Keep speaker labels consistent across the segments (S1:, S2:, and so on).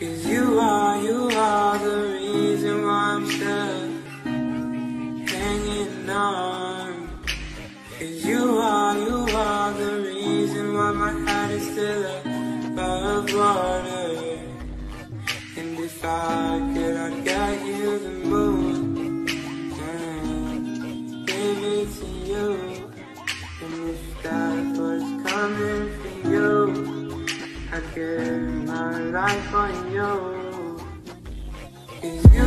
S1: Cause you are, you are the reason why I'm still hanging on. Cause you are, you are the reason why my heart is still above water. And if I could, I'd get you the moon. And give it to you. And if that was coming from you, I'd give my life on you. Cause you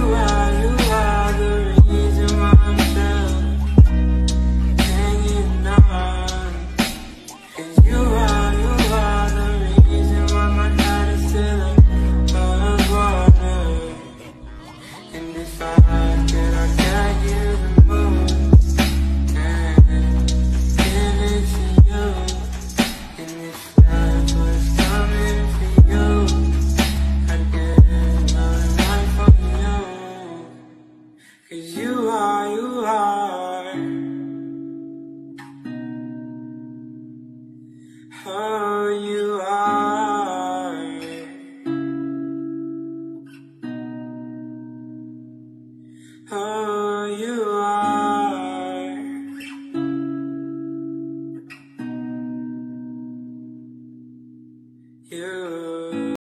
S1: Cause you are, you are. Oh, you are. Oh, you are. You.